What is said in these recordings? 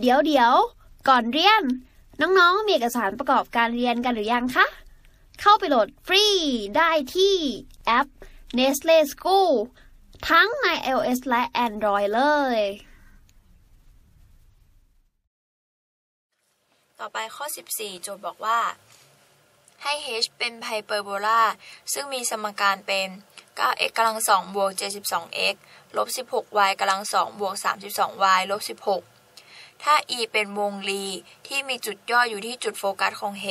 เดี๋ยวเดี๋ยวก่อนเรียน น้องๆ มีเอกสารประกอบการเรียนกันหรือยังคะ เข้าไปโหลดฟรีได้ที่แอป Nestle School ทั้งใน iOS และ Android เลย ต่อไปข้อ 14 โจทย์บอกว่า ให้ h เป็นไฮเปอร์โบลาซึ่งมีสมการเป็น 9x กำลัง2บวก 72x ลบ 16y กำลัง2บวก 32y ลบ 16 ถ้า e เป็นวงรีที่มีจุดย่ออยู่ที่จุดโฟกัสของ h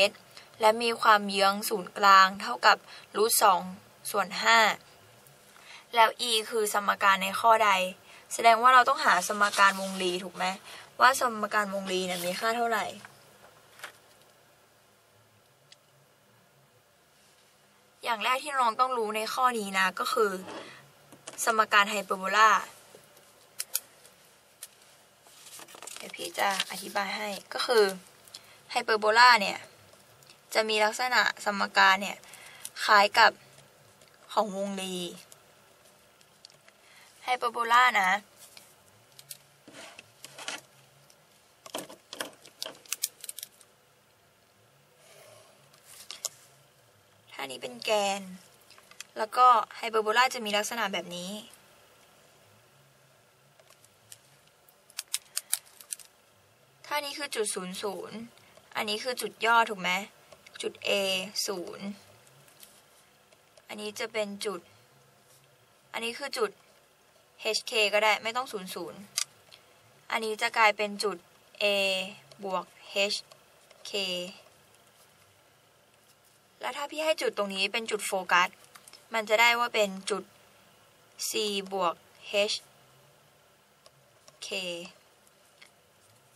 และมีความเยื้องศูนย์กลางเท่ากับรูท2ส่วน 5 แล้ว e คือสมการในข้อใด แสดงว่าเราต้องหาสมการวงรีถูกไหมว่าสมการวงรีเนี่ยมีค่าเท่าไหร่ อย่างแรกที่น้องต้องรู้ในข้อนี้นะก็คือ สมการไฮเปอร์โบลา เดี๋ยวพี่จะอธิบายให้ก็คือไฮเปอร์โบลาเนี่ย จะมีลักษณะสมการเนี่ย คล้ายกับของวงรีไฮเปอร์โบลานะท่านี้เป็นแกน แล้วก็ไฮเปอร์โบลาจะมีลักษณะแบบนี้ ท่านี้ คือจุดศูนย์ศูนย์อันนี้คือจุดย่อถูกไหมจุด A ศูนย์อันนี้จะเป็นจุด อันนี้คือจุด HK ก็ได้ไม่ต้องศูนย์ศูนย์อันนี้จะกลายเป็นจุด A บวก HK แล้วถ้าพี่ให้จุดตรงนี้เป็นจุดโฟกัส มันจะได้ว่าเป็นจุด C บวก H K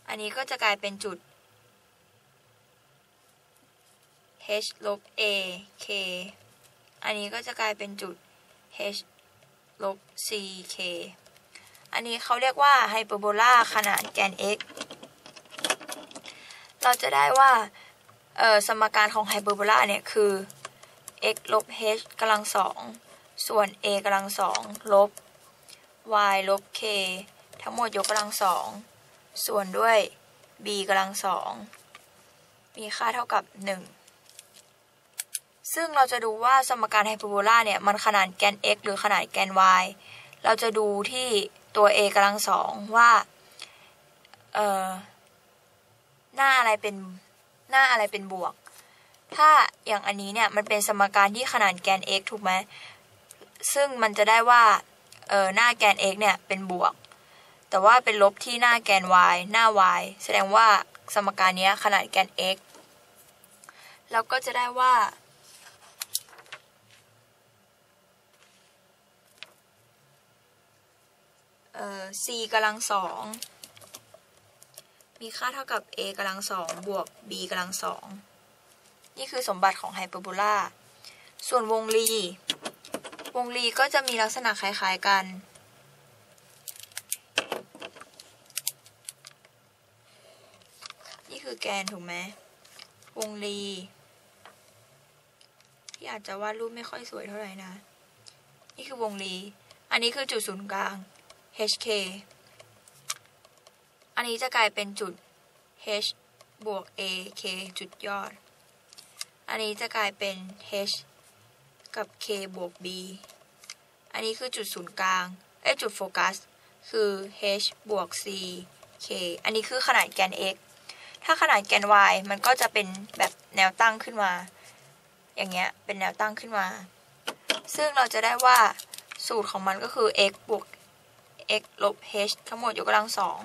อันนี้ก็จะกลายเป็นจุด H ลบ A K อันนี้ก็จะกลายเป็นจุด H ลบ C K อันนี้เขาเรียกว่าไฮเปอร์โบลาขนาดแกน x เราจะได้ว่าสมการของไฮเปอร์โบลาเนี่ยคือ x ลบ h กำลังสองส่วน a กำลังสองลบ y ลบ k ทั้งหมดยกกำลังสอง ส่วนด้วย b กำลังสองมีค่าเท่ากับ 1 ซึ่งเราจะดูว่าสมการไฮเปอร์โบลาเนี่ย มันขนาดแกน x หรือขนาดแกน y เราจะดูที่ตัว a กำลังสองว่า เอ่อ หน้าอะไรเป็น หน้าอะไรเป็นบวก ถ้าอย่างอันนี้เนี่ย มันเป็นสมการที่ขนาดแกน x ถูกไหม ซึ่งมันจะได้ว่า เออหน้าแกน x เนี่ย เป็นบวก แต่ว่าเป็นลบที่หน้าแกน y หน้า y แสดงว่าสมการนี้ขนาดแกน x แล้วก็จะได้ว่า เอ่อ c กำลังสอง มีค่าเท่ากับ a กำลังสองบวก b กำลังสอง นี่คือสมบัติของไฮเปอร์โบลา ส่วนวงรี วงรีก็จะมีลักษณะคล้าย ๆกัน คือแกนถูกไหมวงรี ที่อาจจะวาดรูปไม่ค่อยสวยเท่าไหร่นะ นี่คือวงรี อันนี้คือจุดศูนย์กลาง HK อันนี้จะกลายเป็นจุด H บวก A K จุดยอด อันนี้จะกลายเป็น H กับ K บวก B อันนี้คือจุดศูนย์กลาง เอ้จุดโฟกัส คือ H บวก C K อันนี้คือขนาดแกน x ถ้าขนาดแกน y มันก็จะเป็นแบบแนวตั้งขึ้นมา อย่างเงี้ย เป็นแนวตั้งขึ้นมา ซึ่งเราจะได้ว่าสูตรของมันก็คือ x บวก x ลบ h ทั้งหมดยกกำลังสอง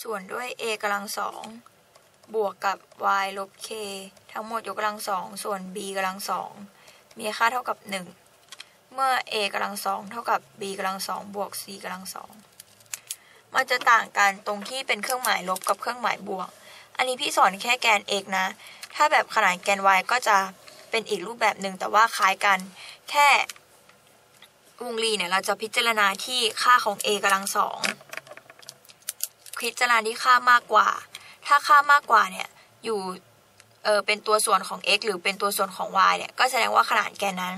ส่วนด้วย a กำลังสองบวกกับ y ลบ k ทั้งหมดยกกำลังสอง ส่วน b กำลังสอง มีค่าเท่ากับ 1 เมื่อ a กำลังสองเท่ากับ b กำลังสองบวก c กำลังสอง มันจะต่างกันตรงที่เป็นเครื่องหมายลบกับเครื่องหมายบวก อันนี้พี่สอนแค่แกน x นะ ถ้าแบบขนาดแกน y ก็จะเป็นอีกรูปแบบหนึ่งแต่ว่าคล้ายกัน แค่วงรีเนี่ยเราจะพิจารณาที่ค่าของ a กำลังสองพิจารณาที่ค่ามากกว่า ถ้าค่ามากกว่าเนี่ยอยู่เออเป็นตัวส่วนของ x หรือเป็นตัวส่วนของ y เนี่ยก็แสดงว่าขนาดแกนนั้น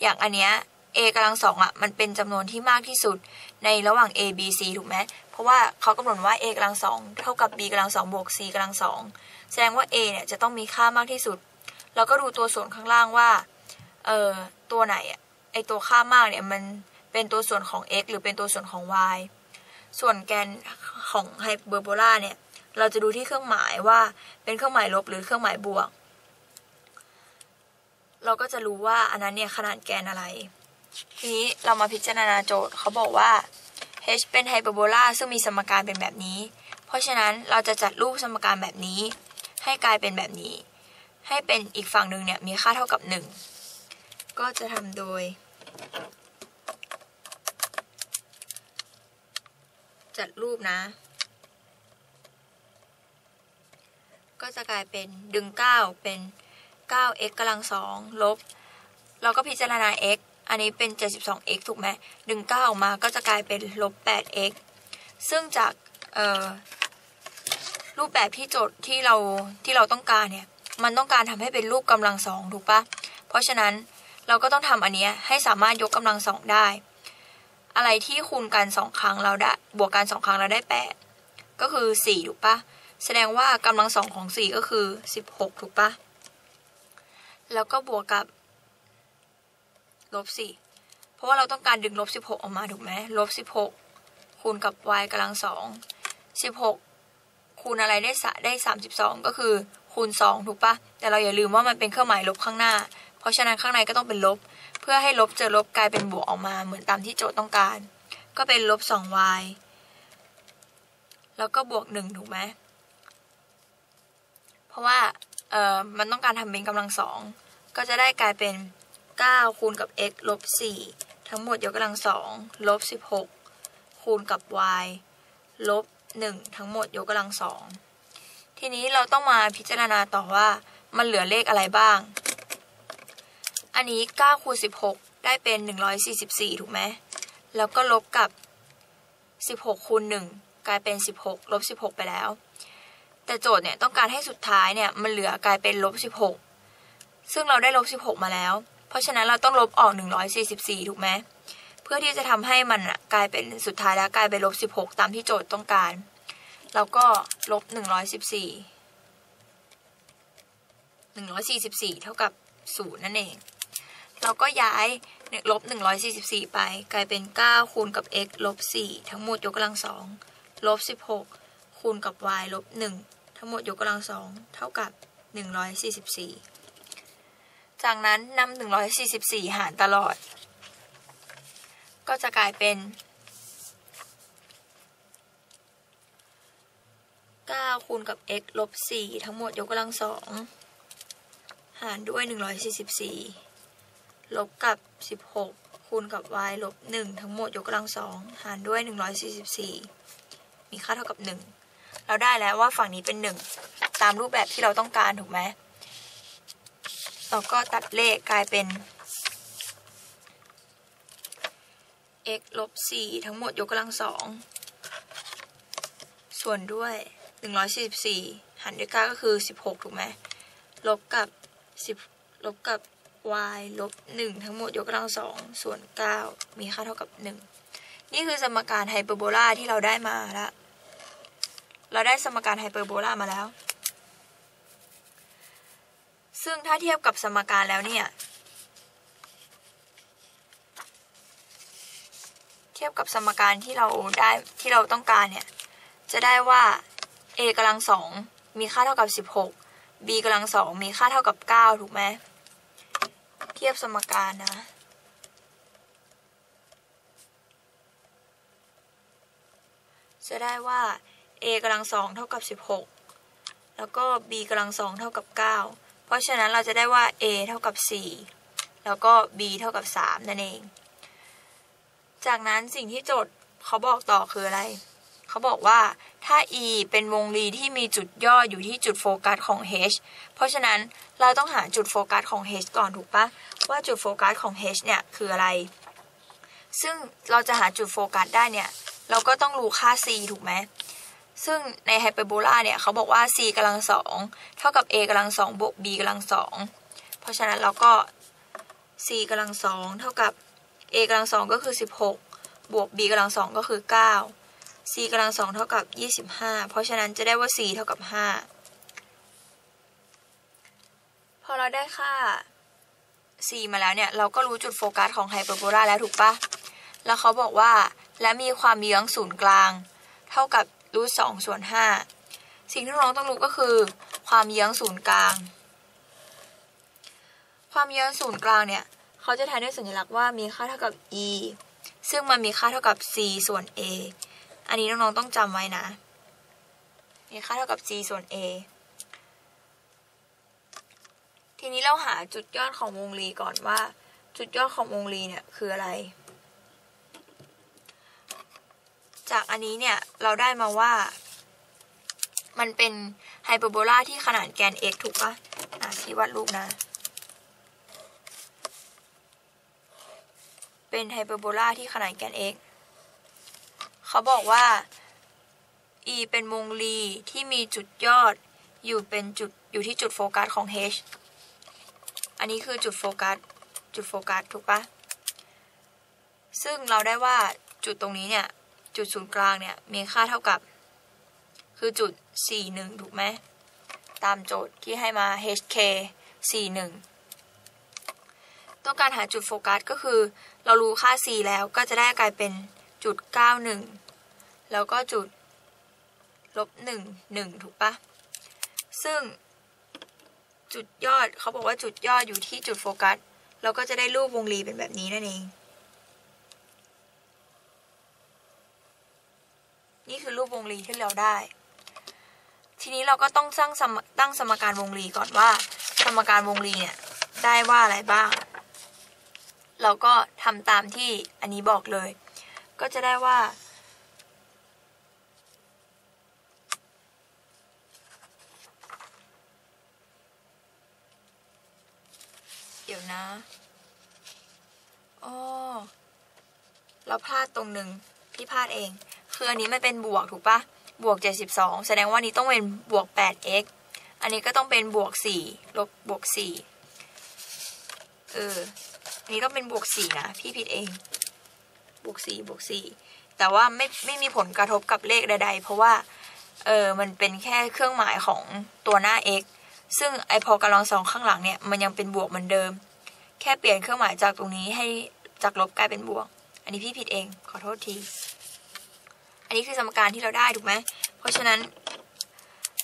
อย่างอันเนี้ย a กำลังสองอะมันเป็นจำนวนที่มากที่สุด ในระหว่าง a b c ถูกไหมเพราะว่าเขากำหนดว่า a กำลังสองเท่ากับ b กำลังสองบวก c กำลังสองแสดงว่า a เนี่ยจะต้องมีค่ามากที่สุด เราก็ดูตัวส่วนข้างล่างว่าเออตัวไหนอะไอตัวค่ามากเนี่ยมันเป็นตัวส่วนของ x หรือเป็นตัวส่วนของ y ส่วนแกนของไฮเปอร์โบลาเนี่ยเราจะดูที่เครื่องหมายว่าเป็นเครื่องหมายลบหรือเครื่องหมายบวก เราก็จะรู้ว่าอันนั้นเนี่ยขนาดแกนอะไร ทีนี้เรามาพิจารณาโจทย์เขาบอกว่า h เป็นไฮเปอร์โบลาซึ่งมีสมการเป็นแบบนี้ เพราะฉะนั้นเราจะจัดรูปสมการแบบนี้ ให้กลายเป็นแบบนี้ ให้เป็นอีกฝั่งหนึ่งเนี่ยมีค่าเท่ากับ 1 ก็จะทำโดย จัดรูปนะ ก็จะกลายเป็นดึง 9 เป็น 9x กำลังสองลบ เราก็พิจารณา x อันนี้เป็น 72x ถูกไหมดึง 9 ออกมาก็จะกลายเป็นลบ 8x ซึ่งจากรูปแบบที่โจทย์ที่เราที่เราต้องการเนี่ย มันต้องการทำให้เป็นรูปกำลังสองถูกปะเพราะฉะนั้นเราก็ต้องทำอันนี้ให้สามารถยกกำลังสองได้ อะไรที่คูณกันสองครั้งเราได้บวกกันสองครั้งเราได้แปดก็คือสี่ถูกปะแสดงว่ากำลังสองของสี่ก็คือสิบหกถูกปะแล้วก็บวกกับ ลบสี่เพราะว่าเราต้องการดึงลบสิบหกออกมาถูกไหมลบสิบหกคูณกับ y กำลังสองสิบหกคูณอะไรได้สะได้สามสิบสองก็คือคูณสองถูกปะแต่เราอย่าลืมว่ามันเป็นเครื่องหมายลบข้างหน้า เพราะฉะนั้นข้างในก็ต้องเป็นลบ เพื่อให้ลบเจอลบกลายเป็นบวกออกมาเหมือนตามที่โจทย์ต้องการ ก็เป็นลบสอง y แล้วก็บวกหนึ่งถูกไหมเพราะว่าเอ่อมันต้องการทำเป็นกำลังสองก็จะได้กลายเป็น 9 คูณกับ x ลบ 4 ทั้งหมดยกกำลังสองลบ 16 คูณกับ y ลบ 1 ทั้งหมดยกกำลังสองทีนี้เราต้องมาพิจารณาต่อว่ามันเหลือเลขอะไรบ้าง อันนี้ 9 คูณ 16 ได้เป็น 144 ถูกไหม แล้วก็ลบกับ 16 คูณ 1 กลายเป็น 16 ลบ 16 ไปแล้ว แต่โจทย์เนี่ยต้องการให้สุดท้ายเนี่ยมันเหลือกลายเป็นลบ 16 ซึ่งเราได้ลบ 16 มาแล้ว เพราะฉะนั้นเราต้องลบออก 144 ถูกไหมเพื่อที่จะทำให้มันกลายเป็นสุดท้ายแล้วกลายเป็นลบ 16 ตามที่โจทย์ต้องการ เราก็ลบ 114 144 เท่ากับ 0 นั่นเอง เราก็ย้ายลบ 144 ไปกลายเป็น 9 คูณกับ x ลบ 4 ทั้งหมดยกกำลัง2ลบ 16 คูณกับ y ลบ 1 ทั้งหมดยกกำลัง2เท่ากับ 144 จากนั้นนำ144หารตลอด ก็จะกลายเป็น9คูณกับ x ลบ4ทั้งหมดยกกำลัง2หารด้วย144ลบกับ16คูณกับ y ลบ1ทั้งหมดยกกำลัง2หารด้วย144มีค่าเท่ากับ1เราได้แล้วว่าฝั่งนี้เป็น1ตามรูปแบบที่เราต้องการถูกไหม เราก็ตัดเลขกลายเป็น x ลบ4ทั้งหมดยกกำลัง2ส่วนด้วย 144 หารด้วย9ก็คือ 16 ถูกไหม ลบกับ 10 ลบกับ y ลบ 1 ทั้งหมดยกกำลัง2ส่วน 9 มีค่าเท่ากับ 1 นี่คือสมการไฮเปอร์โบลาที่เราได้มาแล้วเราได้สมการไฮเปอร์โบลามาแล้ว ซึ่งถ้าเทียบกับสมการแล้วเนี่ย เทียบกับสมการที่เราได้ที่เราต้องการเนี่ย จะได้ว่า a กำลังสองมีค่าเท่ากับ 16 b กำลังสองมีค่าเท่ากับ 9 ถูกไหม เทียบสมการนะจะได้ว่า a กำลังสองเท่ากับ 16 แล้วก็ b กำลังสองเท่ากับ 9 เพราะฉะนั้นเราจะได้ว่า a เท่ากับ 4 แล้วก็ b เท่ากับ 3 นั่นเอง จากนั้นสิ่งที่โจทย์เขาบอกต่อคืออะไร เขาบอกว่าถ้า e เป็นวงรีที่มีจุดย่ออยู่ที่จุดโฟกัสของ h เพราะฉะนั้นเราต้องหาจุดโฟกัสของ h ก่อนถูกปะว่าจุดโฟกัสของ h เนี่ยคืออะไร ซึ่งเราจะหาจุดโฟกัสได้เนี่ย เราก็ต้องรู้ค่า c ถูกไหม ซึ่งในไฮเปอร์โบลาเนี่ยเขาบอกว่า c กำลังสองเท่ากับ a กำลังสองบวก b กำลังสองเพราะฉะนั้นเราก็ c กำลังสองเท่ากับ a กำลังสองก็คือสิบหกบวก b กำลังสองก็คือเก้า c กำลังสองเท่ากับยี่สิบห้าเพราะฉะนั้นจะได้ว่า c เท่ากับห้าพอเราได้ค่า c มาแล้วเนี่ย เราก็รู้จุดโฟกัสของไฮเปอร์โบลาแล้วถูกปะแล้วเขาบอกว่าและมีความเยื้องศูนย์กลาง เท่ากับ รูทสองส่วนห้าสิ่งที่น้องต้องรู้ก็คือ ความเยื้องศูนย์กลาง ความเยื้องศูนย์กลางเนี่ยเขาจะแทนด้วยสัญลักษณ์ว่ามีค่าเท่ากับ e ซึ่งมันมีค่าเท่ากับ c ส่วน a อันนี้น้องๆต้องจำไว้นะ มีค่าเท่ากับ c ส่วน a ทีนี้เราหาจุดยอดของวงรีก่อนว่า จุดยอดของวงรีเนี่ยคืออะไร จากอันนี้เนี่ย เราได้มาว่า มันเป็นไฮเปอร์โบลาที่ขนาดแกน x ถูกปะอะที่วัดรูปนะ เป็นไฮเปอร์โบลาที่ขนาดแกน x เขาบอกว่า e เป็นวงรีที่มีจุดยอดอยู่เป็นจุดอยู่ที่จุดโฟกัสของ h อันนี้คือจุดโฟกัส จุดโฟกัสถูกปะซึ่งเราได้ว่าจุดตรงนี้เนี่ย จุดศูนย์กลางเนี่ยมีค่าเท่ากับ คือจุด 41 ถูกไหม ตามโจทย์ที่ให้มา hk 41 ต้องการหาจุดโฟกัสก็คือ เรารู้ค่า c แล้วก็จะได้กลายเป็นจุด 91 แล้วก็จุดลบ1 1 ถูกปะซึ่งจุดยอดเขาบอกว่าจุดยอดอยู่ที่จุดโฟกัสเราก็จะได้รูปวงรีเป็นแบบนี้นั่นเอง นี่คือรูปวงรีที่เราได้ ทีนี้เราก็ต้องสร้างตั้งสมการวงรีก่อนว่า สมการวงรีเนี่ยได้ว่าอะไรบ้าง เราก็ทำตามที่อันนี้บอกเลย ก็จะได้ว่า เดี๋ยวนะอ๋อเราพลาดตรงหนึ่งพี่พลาดเอง คืออันนี้มันเป็นบวกถูกปะบวก 72 แสดงว่านี้ต้องเป็นบวก 8x อันนี้ก็ต้องเป็นบวก 4 ลบบวก 4 เออ อันนี้ต้องเป็นบวก 4 นะ พี่ผิดเอง บวก 4 บวก 4 แต่ว่าไม่ไม่มีผลกระทบกับเลขใด ๆ เพราะว่า เออ มันเป็นแค่เครื่องหมายของตัวหน้า x ซึ่งไอพอกำลังสองข้างหลังเนี่ย มันยังเป็นบวกเหมือนเดิม แค่เปลี่ยนเครื่องหมายจากตรงนี้ให้จากลบกลายเป็นบวก อันนี้พี่ผิดเอง ขอโทษที อันนี้คือสมการที่เราได้ถูกไหม เพราะฉะนั้น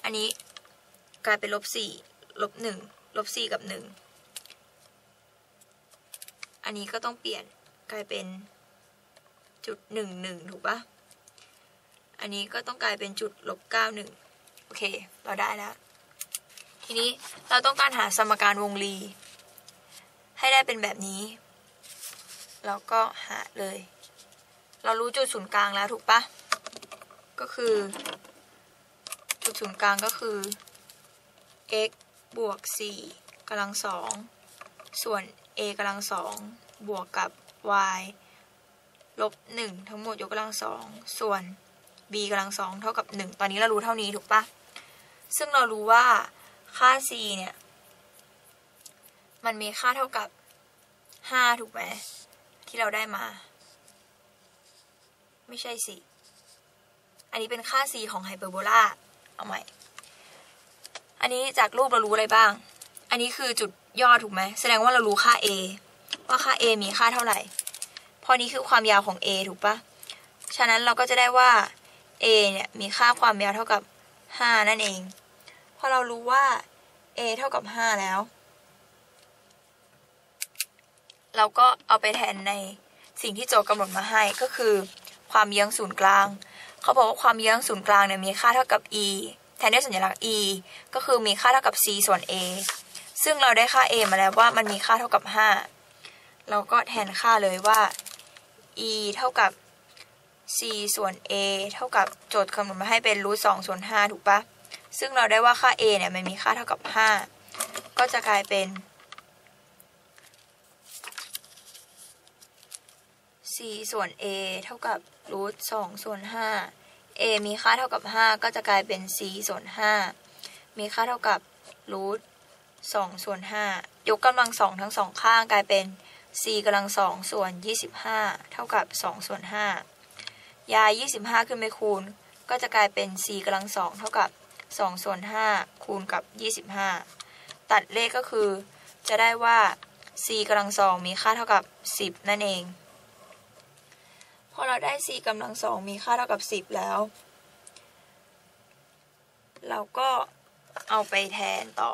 อันนี้กลายเป็นลบสี่ลบหนึ่งลบสี่กับหนึ่งอันนี้ก็ต้องเปลี่ยนกลายเป็นจุดหนึ่งหนึ่งถูกปะอันนี้ก็ต้องกลายเป็นจุดลบเก้าหนึ่งโอเค เราได้แล้ว ทีนี้เราต้องการหาสมการวงรี ให้ได้เป็นแบบนี้ เราก็หาเลย เรารู้จุดศูนย์กลางแล้วถูกปะ ก็คือ จุดศูนย์กลางก็คือ x บวก 4กำลังสองส่วน a กำลังสองบวกกับ y ลบ 1 ทั้งหมดยกกำลังสองส่วน b กำลังสองเท่ากับ 1 ตอนนี้เรารู้เท่านี้ถูกปะซึ่งเรารู้ว่าค่า c เนี่ย มันมีค่าเท่ากับ 5 ถูกไหมที่เราได้มา ไม่ใช่สิ อันนี้เป็นค่า c ของไฮเปอร์โบลาเอาใหม่ อันนี้จากรูปเรารู้อะไรบ้าง อันนี้คือจุดยอดถูกไหม แสดงว่าเรารู้ค่า a ว่าค่า a มีค่าเท่าไหร่ พอนี้คือความยาวของ a ถูกปะฉะนั้นเราก็จะได้ว่า a เนี่ยมีค่าความยาวเท่ากับ 5 นั่นเอง พอเรารู้ว่า a เท่ากับ 5 แล้ว เราก็เอาไปแทนในสิ่งที่โจทย์กำหนดมาให้ก็คือ ความเยื้องศูนย์กลาง เขาบอกว่าความเยื้องศูนย์กลางเนี่ยมีค่าเท่ากับ e แทนด้วยสัญลักษณ์ e ก็คือมีค่าเท่ากับ c ส่วน a ซึ่งเราได้ค่า a มาแล้วว่ามันมีค่าเท่ากับ 5 เราก็แทนค่าเลยว่า e เท่ากับ c ส่วน a เท่ากับโจทย์คำนวณมาให้เป็นรูทสองส่วน5ถูกปะซึ่งเราได้ว่าค่า a เนี่ยมันมีค่าเท่ากับ 5 ก็จะกลายเป็น c ส่วน a เท่ากับ รูทสองส่วน5 a มีค่าเท่ากับ 5 ก็จะกลายเป็น c ส่วน 5 มีค่าเท่ากับรูทสองส่วน5ยกกำลังสองทั้งสองข้างกลายเป็น c กำลังสองส่วน 25 เท่ากับ 2 ส่วน 5ย้าย 25 ขึ้นไปคูณ ก็จะกลายเป็น c กำลังสองเท่ากับ 2 ส่วน 5 คูณกับ 25 ตัดเลขก็คือ จะได้ว่า c กำลังสองมีค่าเท่ากับ 10 นั่นเอง พอเราได้ c กำลังสองมีค่าเท่ากับ 10 แล้ว เราก็เอาไปแทนต่อ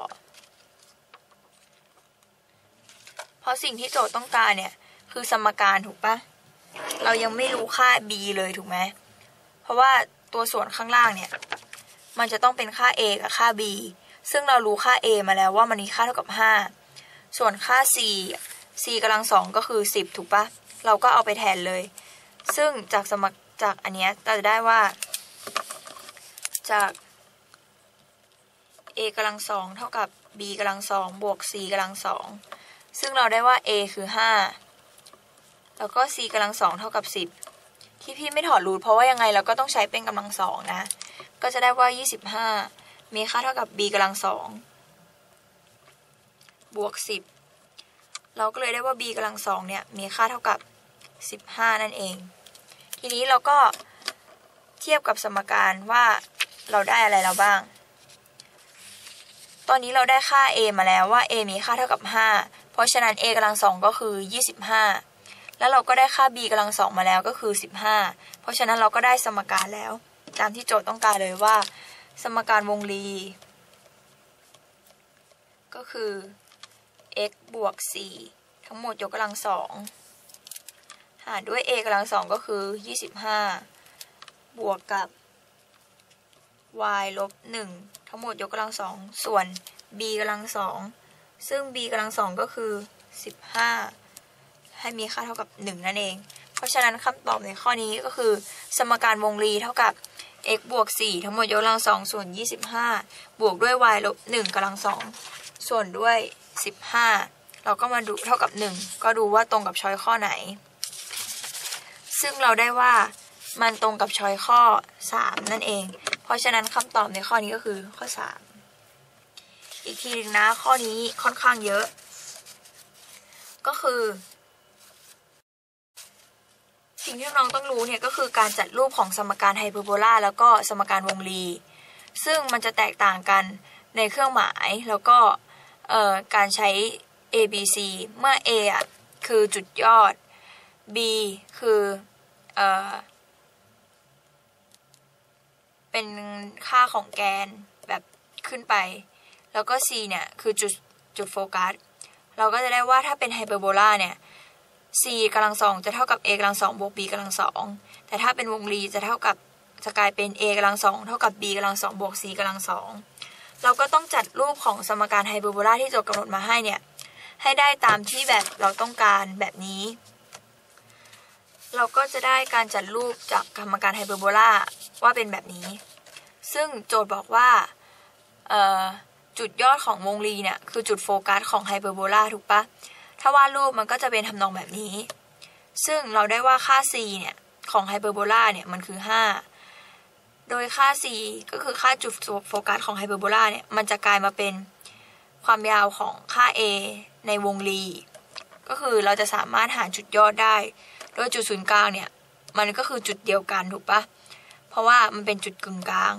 เพราะสิ่งที่โจทย์ต้องการเนี่ย คือสมการถูกปะเรายังไม่รู้ค่า b เลยถูกไหม เพราะว่าตัวส่วนข้างล่างเนี่ย มันจะต้องเป็นค่า a กับค่า b ซึ่งเรารู้ค่า a มาแล้วว่ามันมีค่าเท่ากับ 5 ส่วนค่า c c กำลังสองก็คือ 10 ถูกปะเราก็เอาไปแทนเลย ซึ่งจากสมจากอันเนี้ยเราจะได้ว่า จาก a กำลังสองเท่ากับ b กำลังสองบวก c กำลังสองซึ่งเราได้ว่า a คือ 5 แล้วก็ c กำลังสองเท่ากับ 10 ที่พี่ไม่ถอดรูทเพราะว่ายังไงเราก็ต้องใช้เป็นกำลังสองนะ ก็จะได้ว่า 25 มีค่าเท่ากับ b กำลังสองบวก 10 เราก็เลยได้ว่า b กำลังสองเนี่ยมีค่าเท่ากับ 15 นั่นเอง ทีนี้เราก็เทียบกับสมการว่าเราได้อะไรแล้วบ้าง ตอนนี้เราได้ค่า a มาแล้วว่า a มีค่าเท่ากับ 5 เพราะฉะนั้น a กำลังสองก็คือ 25 แล้วเราก็ได้ค่า b กำลังสองมาแล้วก็คือ 15 เพราะฉะนั้นเราก็ได้สมการแล้ว ตามที่โจทย์ต้องการเลยว่า สมการวงรี ก็คือ x บวก 4 ทั้งหมดยกกำลังสอง หารด้วย a กำลังสองก็คือ 25 บวกกับ y ลบ1ทั้งหมดยกกำลังสองส่วน b กำลังสองซึ่ง b กำลังสองก็คือ 15 ให้มีค่าเท่ากับ 1 นั่นเอง เพราะฉะนั้นคำตอบในข้อนี้ก็คือ สมการวงรีเท่ากับ x บวก 4 ทั้งหมดยกกำลังสองส่วน 25 บวกด้วย y ลบ1กำลังสองส่วนด้วย 15 เราก็มาดูเท่ากับ 1 ก็ดูว่าตรงกับช้อยข้อไหน ซึ่งเราได้ว่ามันตรงกับชอยข้อ 3 นั่นเอง เพราะฉะนั้นคำตอบในข้อนี้ก็คือข้อ 3 อีกทีหนึงนะ ข้อนี้ค่อนข้างเยอะ ก็คือ สิ่งที่น้องต้องรู้เนี่ยก็คือการจัดรูปของสมการไฮเปอร์โบลาแล้วก็สมการวงรี ซึ่งมันจะแตกต่างกันในเครื่องหมายแล้วก็การใช้ a b c เมื่อ a อะคือจุดยอด b คืออ เป็นค่าของแกนแบบขึ้นไป แล้วก็ c เนี่ย คือจุดจุดโฟกัส เราก็จะได้ว่าถ้าเป็นไฮเปอร์โบลาเนี่ย c กำลังสองจะเท่ากับ a กำลังสองบวก b กำลังสองแต่ถ้าเป็นวงรีจะเท่ากับจะกลายเป็น a กำลังสองเท่ากับ b กำลังสองบวก c กำลังสองเราก็ต้องจัดรูปของสมการไฮเปอร์โบลาที่โจทย์กำหนดมาให้เนี่ย ให้ได้ตามที่แบบเราต้องการแบบนี้ เราก็จะได้การจัดรูปจากสมการไฮเปอร์โบลาว่าเป็นแบบนี้ ซึ่งโจทย์บอกว่าจุดยอดของวงรีเนี่ย คือจุดโฟกัสของไฮเปอร์โบลาถูกปะถ้าวาดรูปมันก็จะเป็นทำนองแบบนี้ ซึ่งเราได้ว่าค่า c เนี่ย ของไฮเปอร์โบลาเนี่ย มันคือ 5 โดยค่า c ก็คือค่าจุดโฟกัสของไฮเปอร์โบลาเนี่ย มันจะกลายมาเป็นความยาวของค่า a ในวงรี ก็คือเราจะสามารถหาจุดยอดได้ โดยจุดศูนย์กลางเนี่ย มันก็คือจุดเดียวกันถูกปะ เพราะว่ามันเป็นจุดกึ่งกลาง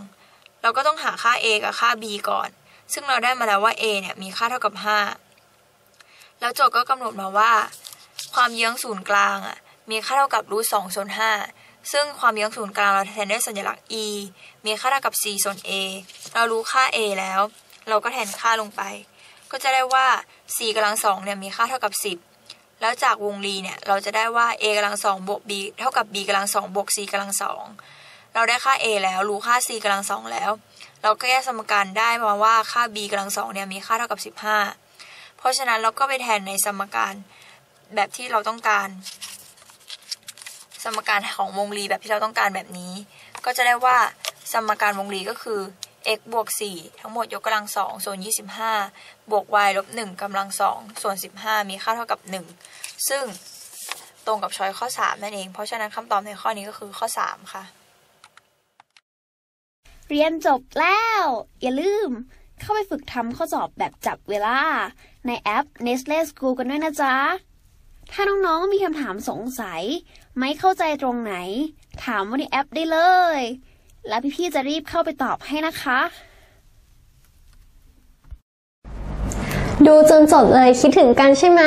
เราก็ต้องหาค่า a กับค่า b ก่อน ซึ่งเราได้มาแล้วว่า a เนี่ยมีค่าเท่ากับ 5 แล้วโจทย์ก็กำหนดมาว่า ความเยื้องศูนย์กลางอะมีค่าเท่ากับรูทสองส่วนห้าซึ่งความเยื้องศูนย์กลางเราแทนด้วยสัญลักษณ์ e มีค่าเท่ากับ c ส่วน a เรารู้ค่า a แล้ว เราก็แทนค่าลงไป ก็จะได้ว่า c กำลังสองเนี่ยมีค่าเท่ากับ 10 แล้วจากวงรีเนี่ยเราจะได้ว่า a กำลังสองบวก b เท่ากับ b กำลังสองบวก c กำลังสอง เราได้ค่า a แล้ว รู้ค่า c กำลังสองแล้ว เราก็แยกสมการได้มาว่าค่า b กำลังสองเนี่ยมีค่าเท่ากับ 15 เพราะฉะนั้นเราก็ไปแทนในสมการแบบที่เราต้องการ สมการของวงรีแบบที่เราต้องการแบบนี้ ก็จะได้ว่าสมการวงรีก็คือ x บวก 4 ทั้งหมดยกกำลังสองส่วน 25 บวก y ลบ1กำลังสองส่วน 15 มีค่าเท่ากับ 1 ซึ่งตรงกับช้อยข้อ 3 นั่นเอง เพราะฉะนั้นคำตอบในข้อนี้ก็คือข้อ 3 ค่ะ เรียนจบแล้ว อย่าลืม เข้าไปฝึกทำข้อสอบแบบจับเวลา ในแอป Nestle School กันด้วยนะจ๊ะ ถ้าน้องๆมีคำถามสงสัย ไม่เข้าใจตรงไหน ถามว่าในแอปได้เลย แล้วพี่ๆจะรีบเข้าไปตอบให้นะคะ ดูจนจบเลยคิดถึงกันใช่ไหม